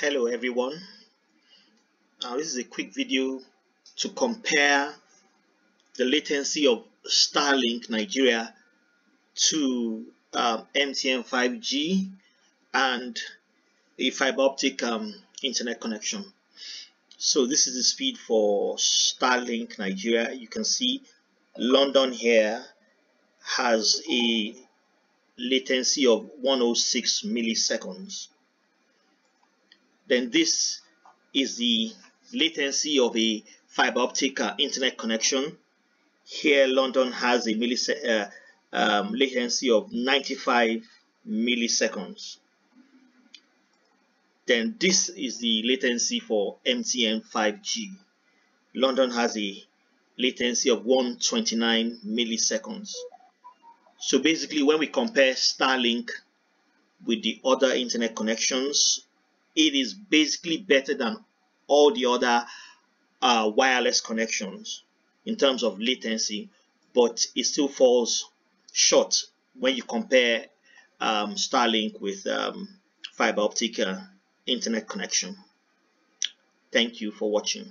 Hello everyone. Now this is a quick video to compare the latency of Starlink Nigeria to um, MTN 5G and a fiber optic um, internet connection. So this is the speed for Starlink Nigeria. You can see London here has a latency of 106 milliseconds then this is the latency of a fiber optic uh, internet connection. Here, London has a uh, um, latency of 95 milliseconds. Then this is the latency for MTN 5G. London has a latency of 129 milliseconds. So basically, when we compare Starlink with the other internet connections, it is basically better than all the other uh, wireless connections in terms of latency, but it still falls short when you compare um, Starlink with um, fiber optic uh, internet connection. Thank you for watching.